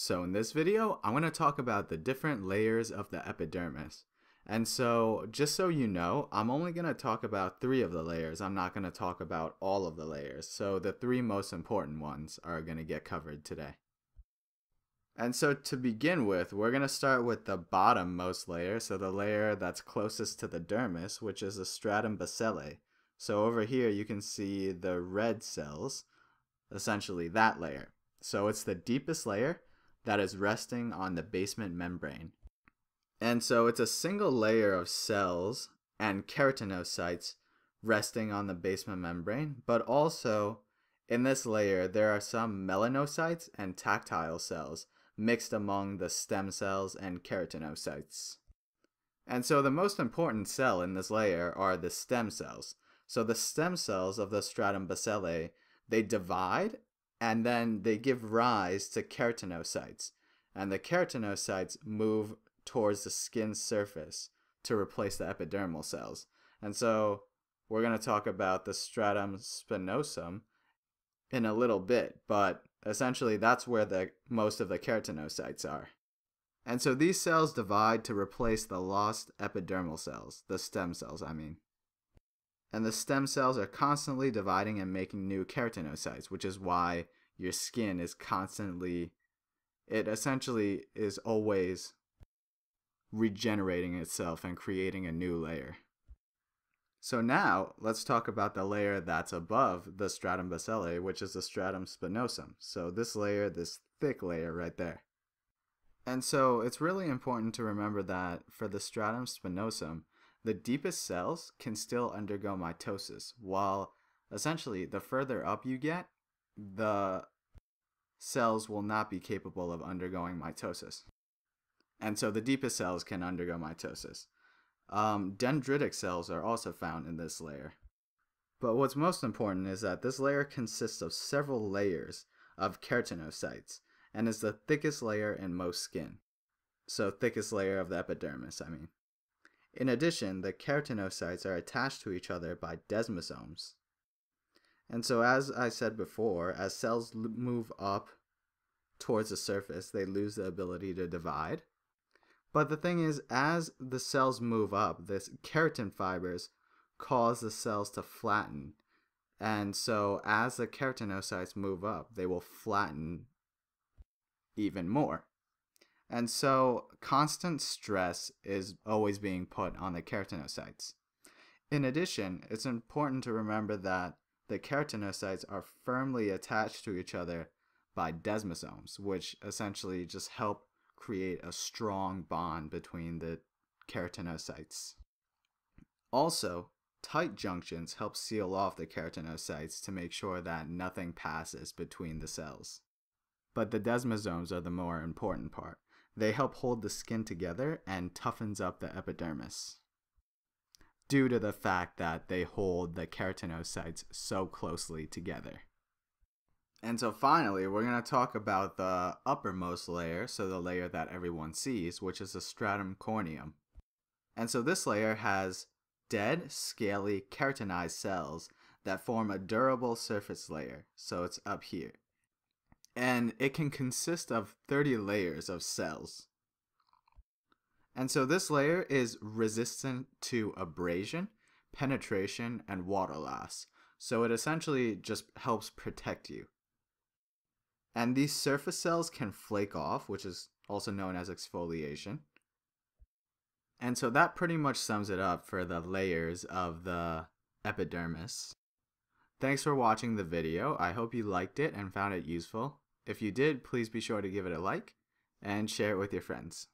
So in this video, I'm going to talk about the different layers of the epidermis. And so, just so you know, I'm only going to talk about three of the layers. I'm not going to talk about all of the layers. So the three most important ones are going to get covered today. And so to begin with, we're going to start with the bottom most layer, so the layer that's closest to the dermis, which is the stratum basale. So over here you can see the red cells, essentially that layer. So it's the deepest layer that is resting on the basement membrane. And so it's a single layer of cells and keratinocytes resting on the basement membrane, but also in this layer there are some melanocytes and tactile cells mixed among the stem cells and keratinocytes. And so the most important cell in this layer are the stem cells. So the stem cells of the stratum basale, they divide and then they give rise to keratinocytes. And the keratinocytes move towards the skin surface to replace the epidermal cells. And so we're going to talk about the stratum spinosum in a little bit, but essentially that's where the most of the keratinocytes are. And so these cells divide to replace the lost epidermal cells, the stem cells, I mean. And the stem cells are constantly dividing and making new keratinocytes, which is why your skin is constantly, it essentially is always regenerating itself and creating a new layer. So now let's talk about the layer that's above the stratum basale, which is the stratum spinosum. So this layer, this thick layer right there. And so it's really important to remember that for the stratum spinosum, the deepest cells can still undergo mitosis, while essentially the further up you get, the cells will not be capable of undergoing mitosis. And so the deepest cells can undergo mitosis. Um, dendritic cells are also found in this layer. But what's most important is that this layer consists of several layers of keratinocytes and is the thickest layer in most skin. So thickest layer of the epidermis, I mean. In addition, the keratinocytes are attached to each other by desmosomes. And so as I said before, as cells move up towards the surface, they lose the ability to divide. But the thing is, as the cells move up, this keratin fibers cause the cells to flatten. And so as the keratinocytes move up, they will flatten even more. And so constant stress is always being put on the keratinocytes. In addition, it's important to remember that the keratinocytes are firmly attached to each other by desmosomes, which essentially just help create a strong bond between the keratinocytes. Also, tight junctions help seal off the keratinocytes to make sure that nothing passes between the cells. But the desmosomes are the more important part. They help hold the skin together and toughens up the epidermis due to the fact that they hold the keratinocytes so closely together. And so finally, we're going to talk about the uppermost layer, so the layer that everyone sees, which is the stratum corneum. And so this layer has dead, scaly, keratinized cells that form a durable surface layer, so it's up here. And it can consist of 30 layers of cells. And so this layer is resistant to abrasion, penetration, and water loss. So it essentially just helps protect you. And these surface cells can flake off, which is also known as exfoliation. And so that pretty much sums it up for the layers of the epidermis. Thanks for watching the video. I hope you liked it and found it useful. If you did, please be sure to give it a like and share it with your friends.